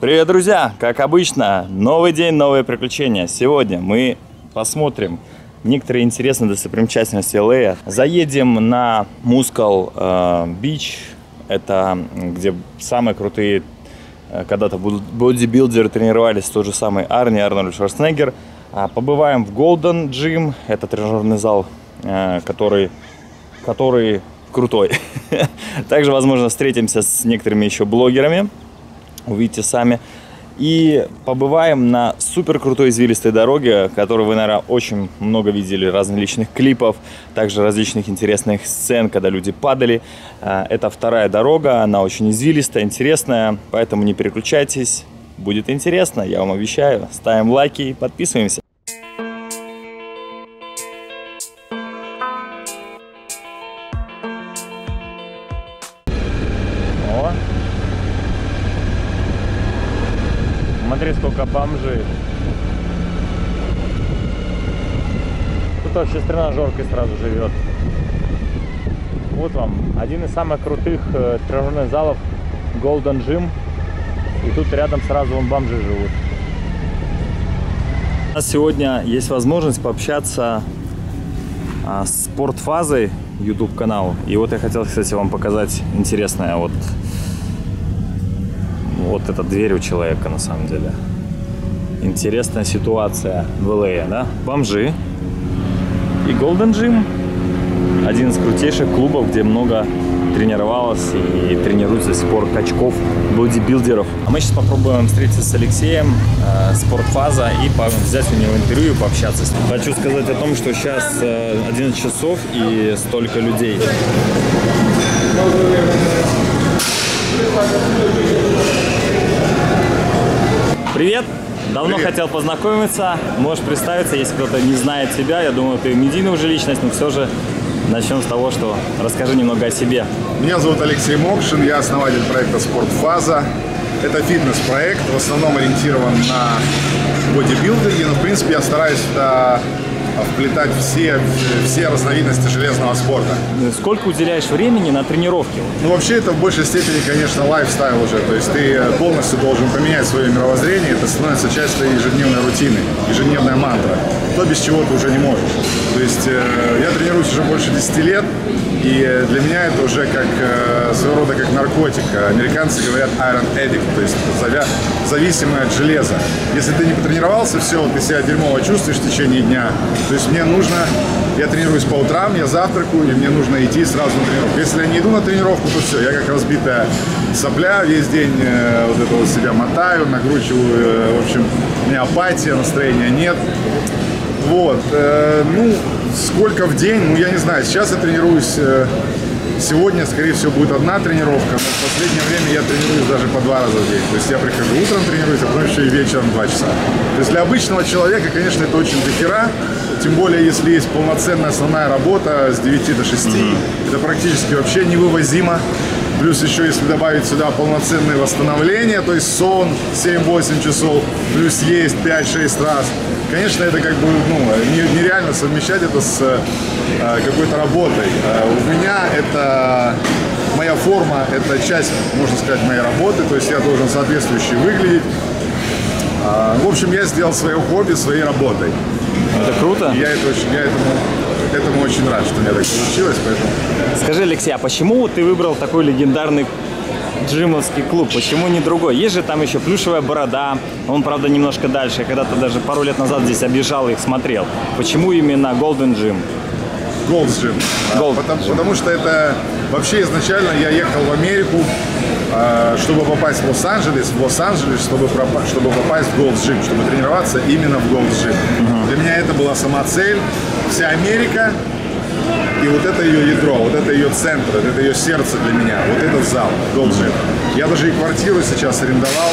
Привет, друзья! Как обычно, новый день, новые приключения. Сегодня мы посмотрим некоторые интересные достопримечательности Л.А. Заедем на Мускал э, Бич. Это где самые крутые э, когда-то бодибилдеры тренировались, тот же самый Арни, Арнольд Шварценеггер. А, побываем в Golden Gym, это тренажерный зал, э, который, который крутой. Также, возможно, встретимся с некоторыми еще блогерами увидите сами. И побываем на супер крутой извилистой дороге, которую вы, наверное, очень много видели различных клипов, также различных интересных сцен, когда люди падали. А, это вторая дорога, она очень извилистая, интересная, поэтому не переключайтесь, будет интересно, я вам обещаю. Ставим лайки подписываемся. С тренажеркой сразу живет. Вот вам один из самых крутых э, тренажерных залов Golden Gym. И тут рядом сразу вон бомжи живут. У нас сегодня есть возможность пообщаться а, с спортфазой YouTube канал. И вот я хотел, кстати, вам показать интересное. Вот вот эта дверь у человека на самом деле. Интересная ситуация в ЛА, да? Бомжи и Golden Gym. Один из крутейших клубов, где много тренировалось и тренируется до сих пор качков, бодибилдеров. А мы сейчас попробуем встретиться с Алексеем, э, спортфаза, и взять у него интервью и пообщаться с ним. Хочу сказать о том, что сейчас э, 11 часов и столько людей. Привет! Давно Привет. хотел познакомиться. Можешь представиться, если кто-то не знает тебя. Я думаю, ты медийная уже личность, но все же начнем с того, что расскажи немного о себе. Меня зовут Алексей Мокшин, я основатель проекта «Спортфаза». Это фитнес-проект, в основном ориентирован на бодибилдинге, но, в принципе, я стараюсь вплетать все, все разновидности железного спорта. Сколько уделяешь времени на тренировки? Ну, вообще, это в большей степени, конечно, лайфстайл уже. То есть ты полностью должен поменять свое мировоззрение. Это становится частью твоей ежедневной рутины, ежедневная мантра. То, без чего ты уже не можешь. То есть э, я тренируюсь уже больше 10 лет. И для меня это уже как э, своего рода как наркотик. Американцы говорят iron addict, то есть зависимый от железа. Если ты не потренировался, все, ты себя дерьмово чувствуешь в течение дня. То есть мне нужно, я тренируюсь по утрам, я завтракаю, и мне нужно идти сразу на тренировку. Если я не иду на тренировку, то все, я как разбитая сопля, весь день э, вот это вот себя мотаю, накручиваю, э, в общем, у меня апатия, настроения нет. Вот, э, ну, сколько в день, ну, я не знаю, сейчас я тренируюсь, сегодня, скорее всего, будет одна тренировка, но в последнее время я тренируюсь даже по два раза в день. То есть я прихожу утром тренируюсь, а потом еще и вечером два часа. То есть для обычного человека, конечно, это очень дохера, тем более, если есть полноценная основная работа с 9 до 6, mm-hmm. это практически вообще невывозимо. Плюс еще, если добавить сюда полноценное восстановление, то есть сон 7-8 часов, плюс есть 5-6 раз. Конечно, это как бы ну, нереально совмещать это с какой-то работой. Э, у меня это моя форма, это часть, можно сказать, моей работы, то есть я должен соответствующе выглядеть. Э, в общем, я сделал свое хобби своей работой. Это круто. Я, это очень, я этому, этому очень рад, что у меня так получилось. Поэтому... Скажи, Алексей, а почему ты выбрал такой легендарный джимовский клуб, почему не другой? Есть же там еще плюшевая борода, он, правда, немножко дальше. Я когда-то даже пару лет назад здесь объезжал их, смотрел. Почему именно Golden Gym? Gym. Gold потому, Gym. потому что это вообще изначально я ехал в Америку, а, чтобы попасть в Лос-Анджелес, в Лос-Анджелес, чтобы, чтобы попасть в Gym, чтобы тренироваться именно в Gym. Uh-huh. Для меня это была сама цель. Вся Америка и вот это ее ядро, вот это ее центр, это ее сердце для меня, вот этот зал, Gold's Я даже и квартиру сейчас арендовал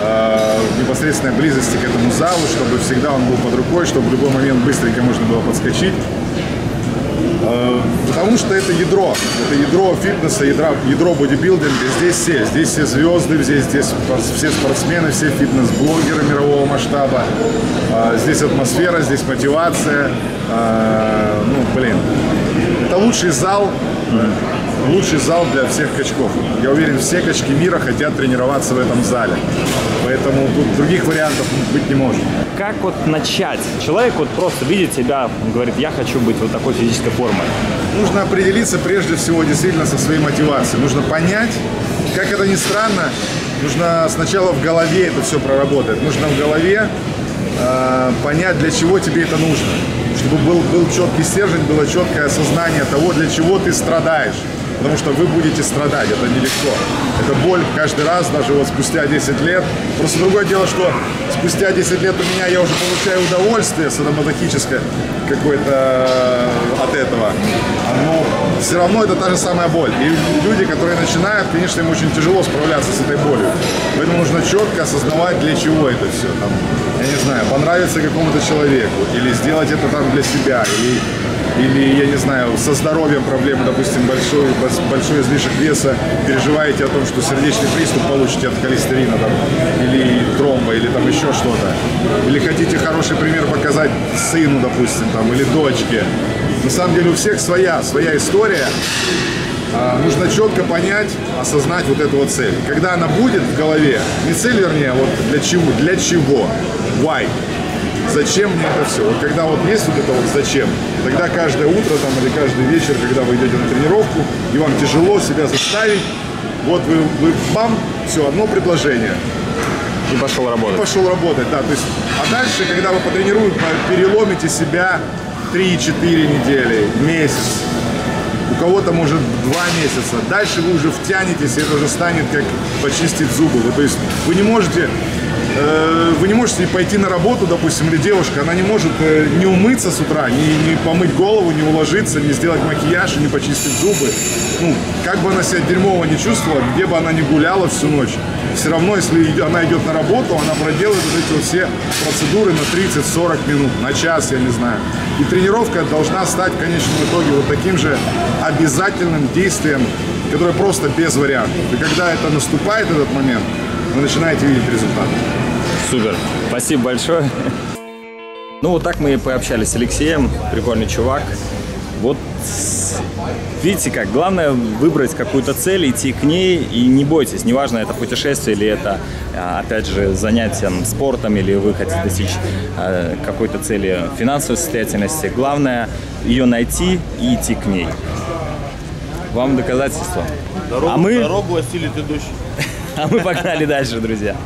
э, в непосредственной близости к этому залу, чтобы всегда он был под рукой, чтобы в любой момент быстренько можно было подскочить. Потому что это ядро, это ядро фитнеса, ядро, ядро бодибилдинга. Здесь все, здесь все звезды, здесь, здесь все спортсмены, все фитнес-блогеры мирового масштаба. Э, здесь атмосфера, здесь мотивация. Э, ну, блин, это лучший зал лучший зал для всех качков. Я уверен, все качки мира хотят тренироваться в этом зале. Поэтому тут других вариантов быть не может. Как вот начать? Человек вот просто видит себя, говорит, я хочу быть вот такой физической формой. Нужно определиться прежде всего действительно со своей мотивацией. Нужно понять, как это ни странно, нужно сначала в голове это все проработать. Нужно в голове э, понять, для чего тебе это нужно. Чтобы был, был четкий стержень, было четкое осознание того, для чего ты страдаешь потому что вы будете страдать, это нелегко. Это боль каждый раз, даже вот спустя 10 лет. Просто другое дело, что спустя 10 лет у меня я уже получаю удовольствие садомазохическое какое-то э, от этого. Но все равно это та же самая боль. И люди, которые начинают, конечно, им очень тяжело справляться с этой болью. Поэтому нужно четко осознавать, для чего это все. Там, я не знаю, понравиться какому-то человеку, или сделать это там для себя, или или, я не знаю, со здоровьем проблемы, допустим, большой, большой излишек веса, переживаете о том, что сердечный приступ получите от холестерина там, или тромба, или там еще что-то. Или хотите хороший пример показать сыну, допустим, там, или дочке. На самом деле у всех своя, своя история. А, нужно четко понять, осознать вот эту вот цель. Когда она будет в голове, не цель, вернее, вот для чего, для чего, why, зачем мне это все. Вот когда вот есть вот это вот зачем, тогда каждое утро там или каждый вечер, когда вы идете на тренировку, и вам тяжело себя заставить, вот вы, вы бам, все, одно предложение. И пошел работать. И пошел работать, да. То есть, а дальше, когда вы потренируете, переломите себя 3-4 недели, месяц, у кого-то может два месяца. Дальше вы уже втянетесь, и это уже станет как почистить зубы. Вы, то есть вы не можете вы не можете пойти на работу, допустим, или девушка, она не может э, не умыться с утра, не, не помыть голову, не уложиться, не сделать макияж, не почистить зубы. Ну, как бы она себя дерьмово не чувствовала, где бы она ни гуляла всю ночь, все равно, если она идет на работу, она проделает вот эти вот все процедуры на 30-40 минут, на час, я не знаю. И тренировка должна стать в конечном итоге вот таким же обязательным действием, которое просто без вариантов. И когда это наступает, этот момент, вы начинаете видеть результат. Супер. Спасибо большое. Ну, вот так мы и пообщались с Алексеем. Прикольный чувак. Вот видите как, главное выбрать какую-то цель, идти к ней и не бойтесь, неважно это путешествие или это, а, опять же, занятием спортом или вы хотите достичь а, какой-то цели финансовой состоятельности. Главное ее найти и идти к ней. Вам доказательство. Дорогу, а мы... дорогу осилит идущий. А мы погнали дальше, друзья.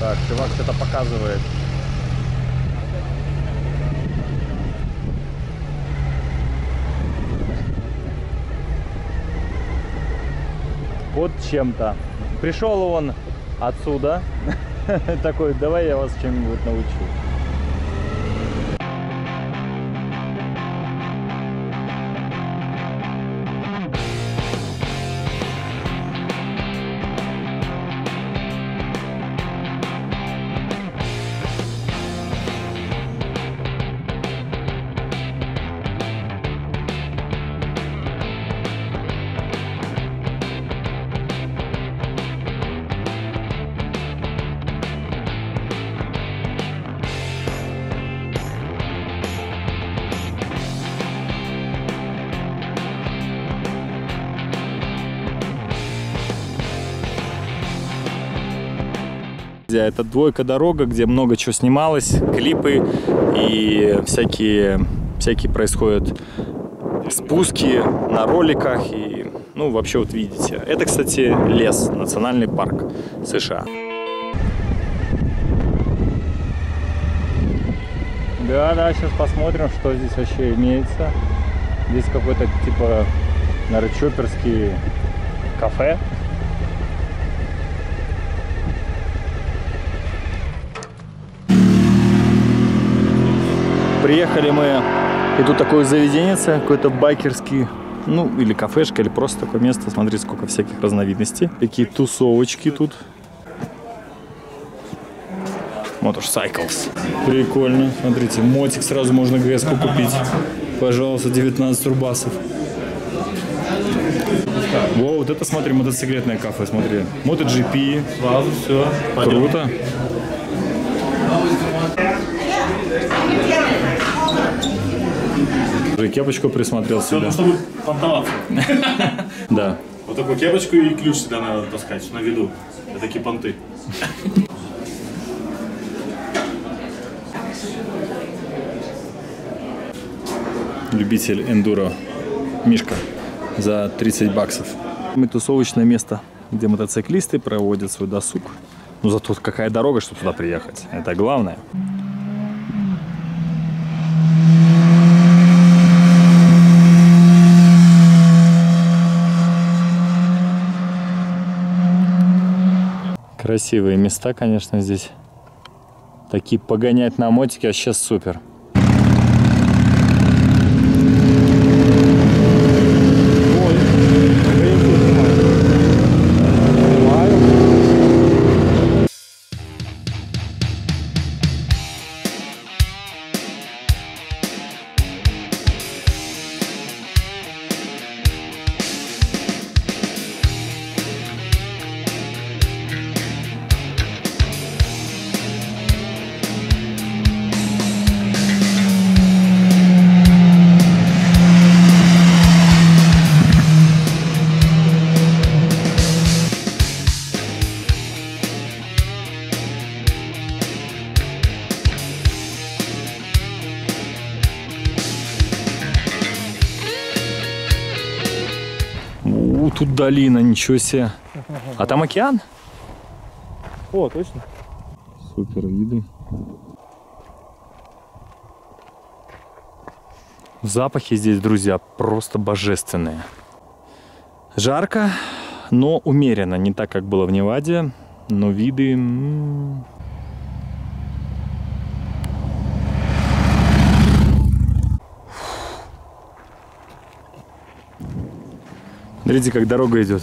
Так, чувак что-то показывает. Под чем-то. Пришел он отсюда. Такой, давай я вас чем-нибудь научу. Это двойка дорога, где много чего снималось, клипы и всякие, всякие происходят спуски на роликах и, ну, вообще вот видите. Это, кстати, лес, национальный парк США. Да, да, сейчас посмотрим, что здесь вообще имеется. Здесь какой-то типа, наверное, чоперский кафе. Приехали мы, и тут такое заведение, какой-то байкерский, ну, или кафешка, или просто такое место. Смотри, сколько всяких разновидностей. Какие тусовочки тут. Motorcycles. Прикольно. Смотрите, мотик сразу можно гс купить. Пожалуйста, 19 рубасов. Во, вот это, смотри, мотоциклетное кафе, смотри. MotoGP. Сразу все. Круто. Даже кепочку присмотрел Все, себе. ну, чтобы понтоваться. Да. Вот такую кепочку и ключ всегда надо таскать на виду. Это такие понты. Любитель эндуро. Мишка. За 30 баксов. Мы тусовочное место, где мотоциклисты проводят свой досуг. Ну зато какая дорога, чтобы туда приехать. Это главное. Красивые места, конечно, здесь. Такие погонять на мотике вообще супер. Долина, ничего себе. А там океан? О, точно. Супер виды. Запахи здесь, друзья, просто божественные. Жарко, но умеренно, не так, как было в Неваде, но виды... м, Смотрите, как дорога идет.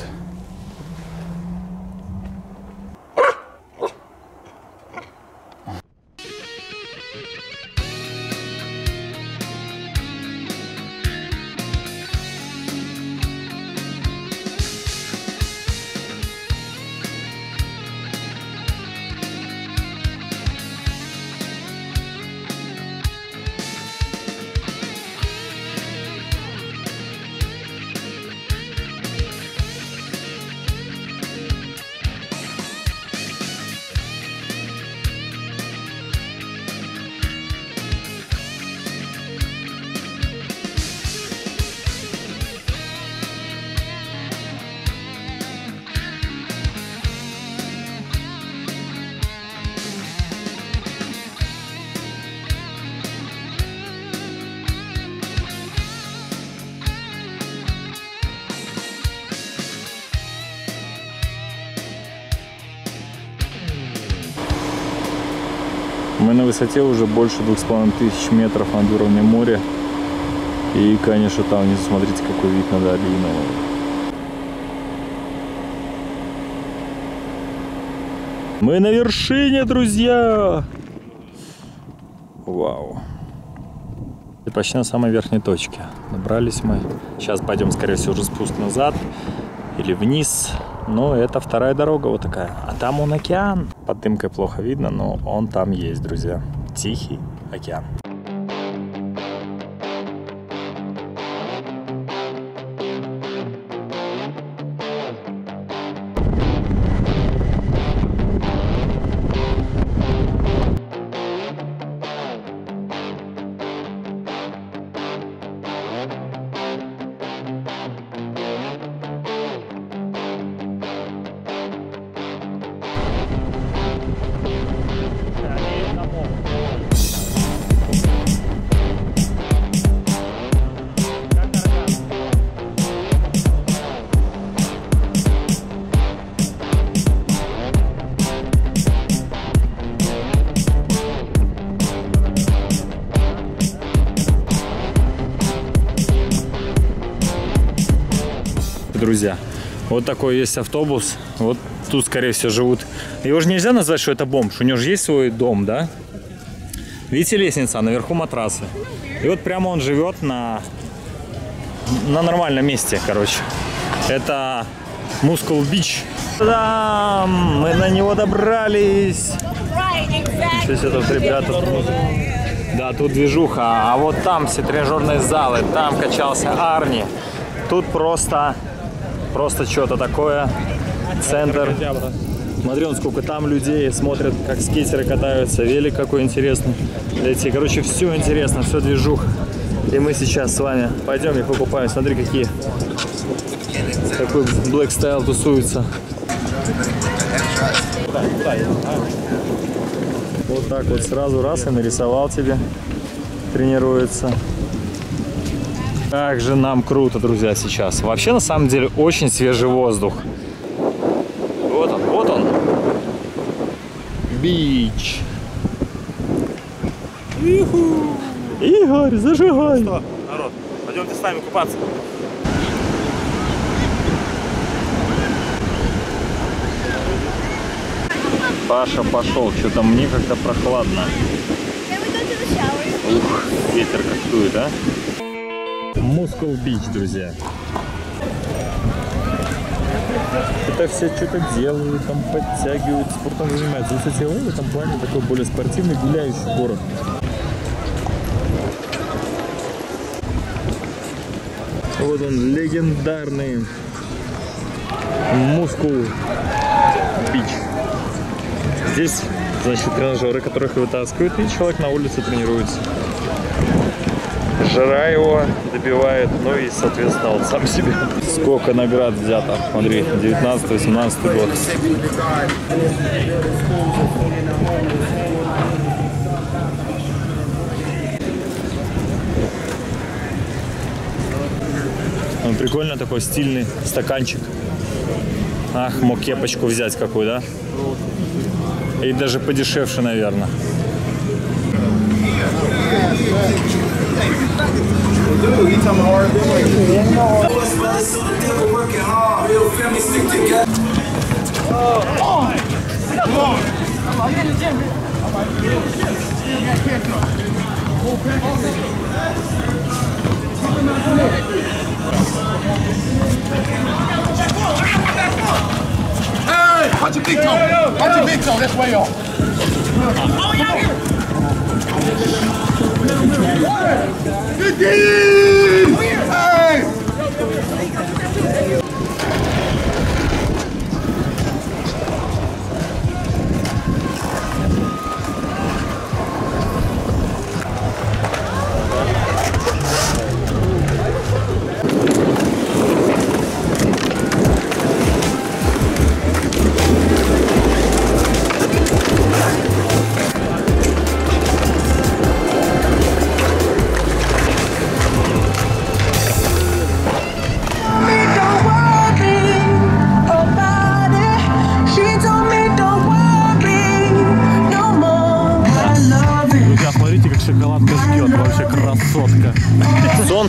На высоте уже больше двух с половиной тысяч метров над уровнем моря. И, конечно, там внизу, смотрите, какой вид на долину. Мы на вершине, друзья! Вау. И почти на самой верхней точке. Добрались мы. Сейчас пойдем, скорее всего, уже спуск назад или вниз. Но это вторая дорога вот такая. А там он океан. Под дымкой плохо видно, но он там есть, друзья. Тихий океан. Вот такой есть автобус. Вот тут, скорее всего, живут. Его же нельзя назвать, что это бомж. У него же есть свой дом, да? Видите лестница, наверху матрасы. И вот прямо он живет на, на нормальном месте, короче. Это Мускул Бич. Да, мы на него добрались. Есть это ребята Да, тут движуха. А вот там все тренажерные залы, там качался Арни. Тут просто, просто что-то такое. Центр. Смотри, он сколько там людей смотрят, как скейтеры катаются, велик какой интересный. Эти, короче, все интересно, все движуха. И мы сейчас с вами пойдем и покупаем. Смотри, какие такой Black Style тусуется. Вот так вот сразу раз и нарисовал тебе. Тренируется. Как же нам круто, друзья, сейчас. Вообще, на самом деле, очень свежий воздух. Вот он, вот он. Бич. Игорь, зажигай. Что, народ, пойдемте с нами купаться. Паша пошел, что-то мне как-то прохладно. Ух, ветер как дует, а? Мускул Бич, друзья. Это все что-то делают, там подтягивают, спортом занимаются. Кстати, в этом плане такой более спортивный, гуляющий город. Вот он, легендарный Мускул Бич. Здесь, значит, тренажеры, которых вытаскивают, и человек на улице тренируется. Жара его добивает, ну и, соответственно, он сам себе. Сколько наград взято, смотри, 19-18 год. Он прикольно такой стильный стаканчик. Ах, мог кепочку взять какую, да? И даже подешевше, наверное. Well, dude, he's talking hard. Working hard. Real family stick. Oh, come on! Come on! I'm out here in the gym. I'm out here in the gym. Yeah, can't go. Whole pack Hey! Punch your big toe! Punch your big toe! That's way off! Oh, yeah, here! Good D! Hey!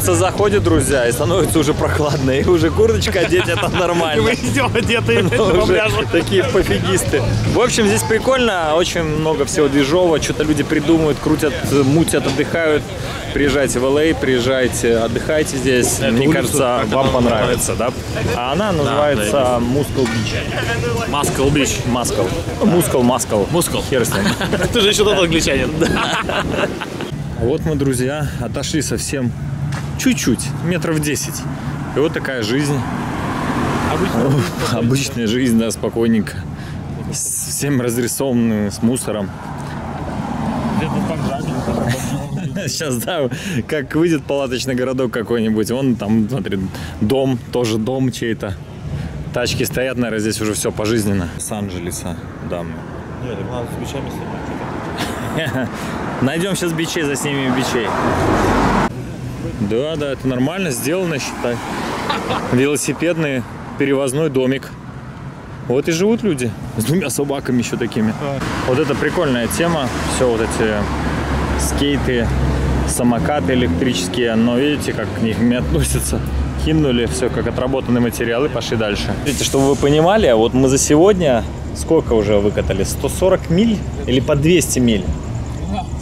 Солнце заходит, друзья, и становится уже прохладно. И уже курточка одеть это нормально. Вы идем одетые Ну, такие пофигисты. В общем, здесь прикольно, очень много всего движового, что-то люди придумывают, крутят, мутят, отдыхают. Приезжайте в LA, приезжайте, отдыхайте здесь. Мне улицу, кажется, вам понравится, да? А она называется Мускул Бич. Маскал бич. Маскал. Мускул, маскал. Мускул. Хер с ним. Ты же еще тот англичанин. Вот мы, друзья, отошли совсем чуть-чуть, метров 10. И вот такая жизнь. Обычная жизнь, да, спокойненько. С всем разрисованным, с мусором. Сейчас, да, как выйдет палаточный городок какой-нибудь, он там, смотри, дом, тоже дом чей-то. Тачки стоят, наверное, здесь уже все пожизненно. С-Анджелеса, да. Нет, надо с бичами снимать. Найдем сейчас бичей, заснимем бичей. Да, да, это нормально сделано, считай. Велосипедный перевозной домик. Вот и живут люди. С двумя собаками еще такими. Вот это прикольная тема. Все вот эти скейты, самокаты электрические. Но видите, как к ним относятся. Кинули все как отработанный материал и пошли дальше. Видите, чтобы вы понимали, вот мы за сегодня сколько уже выкатали? 140 миль или по 200 миль?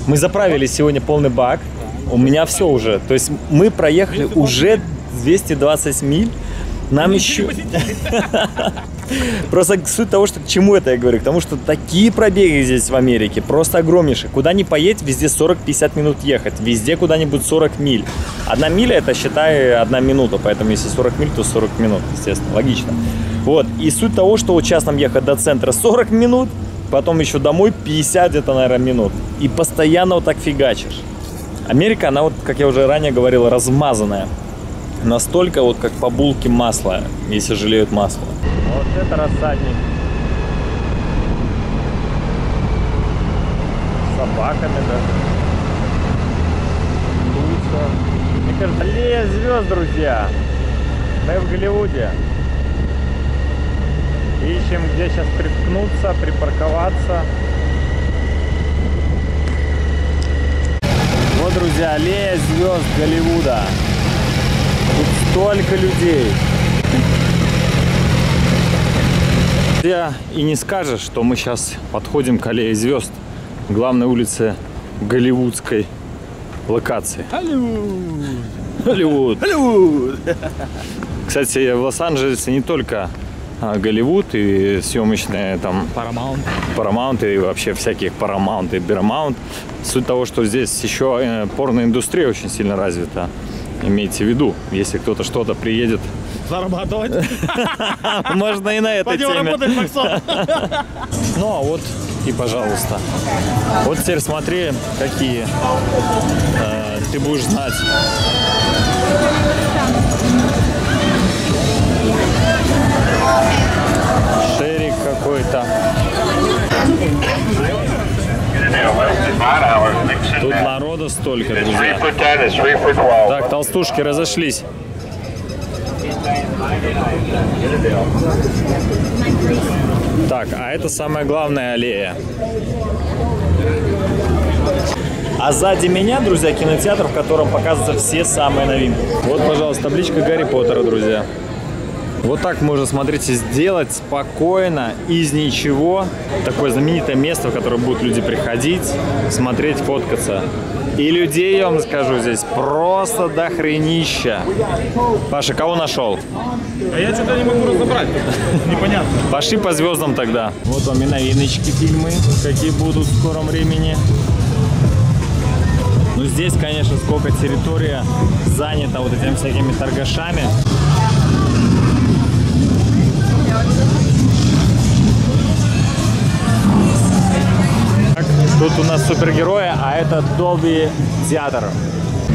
Мы заправили сегодня полный бак. У меня все уже. То есть мы проехали уже 220 миль. Нам еще... Просто суть того, что к чему это я говорю? К тому, что такие пробеги здесь в Америке просто огромнейшие. Куда ни поедь, везде 40-50 минут ехать. Везде куда-нибудь 40 миль. Одна миля это, считай, одна минута. Поэтому если 40 миль, то 40 минут, естественно. Логично. Вот. И суть того, что вот сейчас нам ехать до центра 40 минут, потом еще домой 50 где-то, наверное, минут. И постоянно вот так фигачишь. Америка, она вот, как я уже ранее говорил, размазанная. Настолько вот как по булке масла, если жалеют масло. Вот это рассадник. Собаками даже. Туса. Мне кажется, аллея звезд, друзья. Мы в Голливуде. Ищем, где сейчас приткнуться, припарковаться. Вот, друзья, аллея звезд Голливуда. Тут столько людей. Я и не скажешь, что мы сейчас подходим к аллее звезд, главной улице голливудской локации. Голливуд. Голливуд. Кстати, в Лос-Анджелесе не только Голливуд и съемочные там Paramount. Paramount и вообще всяких Paramount и Paramount. Суть того, что здесь еще э, порноиндустрия очень сильно развита. Имейте в виду, если кто-то что-то приедет, Зарабатывать. можно и на этой Пойдем теме. работать, Максон. Ну а вот и пожалуйста. Вот теперь смотри, какие э, ты будешь знать. Какой-то. Тут народа столько, друзья. Так, толстушки разошлись. Так, а это самая главная аллея. А сзади меня, друзья, кинотеатр, в котором показываются все самые новинки. Вот, пожалуйста, табличка Гарри Поттера, друзья. Вот так можно, смотрите, сделать спокойно, из ничего. Такое знаменитое место, в которое будут люди приходить, смотреть, фоткаться. И людей, я вам скажу, здесь просто до хренища. Паша, кого нашел? А я что-то не могу разобрать. Непонятно. Пошли по звездам тогда. Вот вам и новиночки фильмы, какие будут в скором времени. Ну здесь, конечно, сколько территория занята вот этими всякими торгашами. Тут у нас супергерои, а это Dolby театр,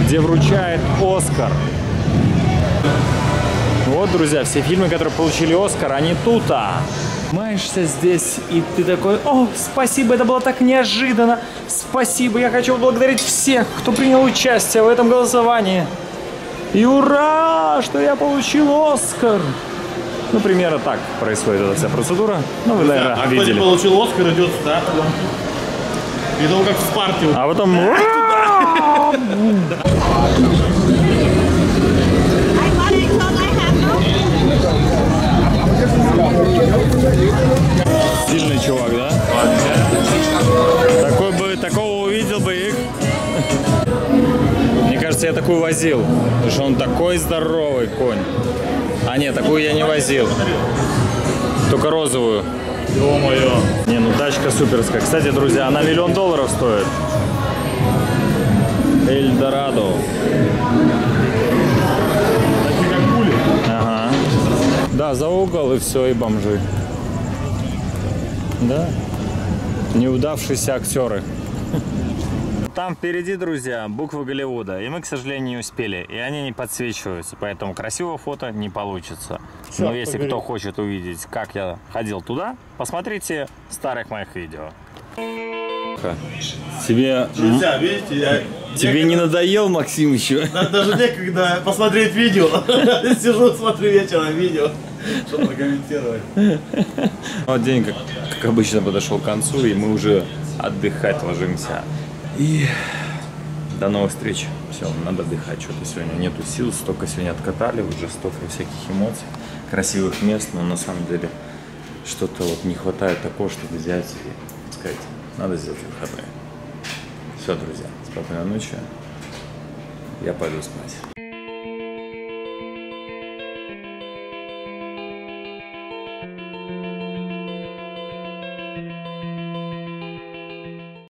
где вручает Оскар. Вот, друзья, все фильмы, которые получили Оскар, они тут. а. Маешься здесь, и ты такой, о, спасибо, это было так неожиданно. Спасибо, я хочу поблагодарить всех, кто принял участие в этом голосовании. И ура, что я получил Оскар. Ну, примерно так происходит эта вся процедура. Ну, вы, наверное, А кто не видели. получил Оскар, идет сюда. И того, как в Спарте. А потом... Сильный чувак, да? Такой бы, такого увидел бы их. Мне кажется, я такую возил. Потому что он такой здоровый конь. А нет, такую я не возил. Только розовую. Ё-моё. Тачка суперская. Кстати, друзья, она миллион долларов стоит. Эльдорадо. Ага. Да, за угол и все, и бомжи. Да. Неудавшиеся актеры. Там впереди, друзья, буквы Голливуда. И мы, к сожалению, не успели. И они не подсвечиваются. Поэтому красивого фото не получится. Но если кто хочет увидеть, как я ходил туда, посмотрите старых моих видео. Тебе, Нельзя, видите, я... тебе не надоел, Максим, еще? Да- Даже некогда посмотреть видео. Сижу, смотрю вечером видео, чтобы прокомментировать. Вот день, как, как обычно, подошел к концу, и мы уже отдыхать ложимся. И до новых встреч. Все, надо отдыхать. Что-то сегодня нету сил, столько сегодня откатали, уже столько всяких эмоций, красивых мест, но на самом деле что-то вот не хватает такого, чтобы взять и сказать, надо сделать выходные. Все, друзья, спокойной ночи. Я пойду спать.